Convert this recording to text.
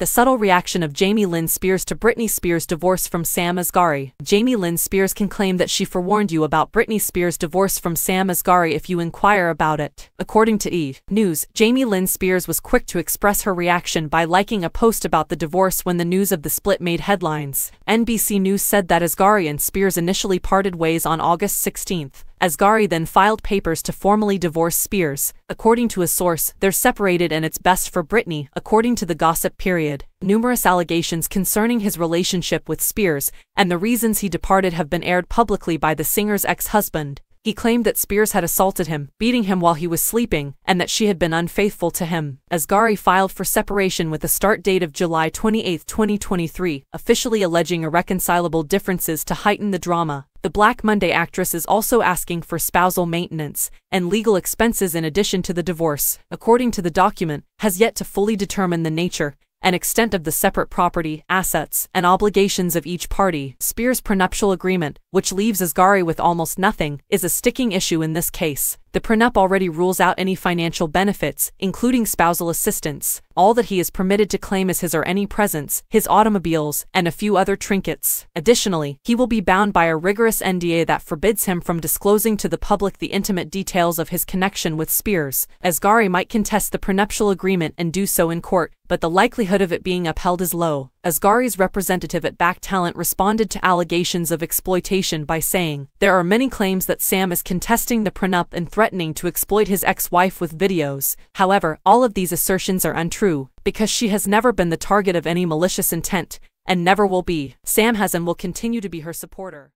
the subtle reaction of Jamie Lynn Spears to Britney Spears' divorce from Sam Asghari. Jamie Lynn Spears can claim that she forewarned you about Britney Spears' divorce from Sam Asghari if you inquire about it. According to E! News, Jamie Lynn Spears was quick to express her reaction by liking a post about the divorce when the news of the split made headlines. NBC News said that Asghari and Spears initially parted ways on August 16. Asghari then filed papers to formally divorce Spears. According to a source, they're separated and it's best for Britney, according to the gossip period. Numerous allegations concerning his relationship with Spears and the reasons he departed have been aired publicly by the singer's ex-husband. He claimed that Spears had assaulted him, beating him while he was sleeping, and that she had been unfaithful to him. Asghari filed for separation with a start date of July 28, 2023, officially alleging irreconcilable differences to heighten the drama. The Black Monday actress is also asking for spousal maintenance and legal expenses in addition to the divorce, according to the document, has yet to fully determine the nature and extent of the separate property, assets, and obligations of each party. Spears' prenuptial agreement, which leaves Asghari with almost nothing, is a sticking issue in this case. The prenup already rules out any financial benefits, including spousal assistance. All that he is permitted to claim is his or any presents, his automobiles, and a few other trinkets. Additionally, he will be bound by a rigorous NDA that forbids him from disclosing to the public the intimate details of his connection with Spears. Asghari might contest the prenuptial agreement and do so in court, but the likelihood of it being upheld is low. Asghari's representative at Back Talent responded to allegations of exploitation by saying, There are many claims that Sam is contesting the prenup and threatening to exploit his ex-wife with videos. However, all of these assertions are untrue, because she has never been the target of any malicious intent, and never will be. Sam has and will continue to be her supporter.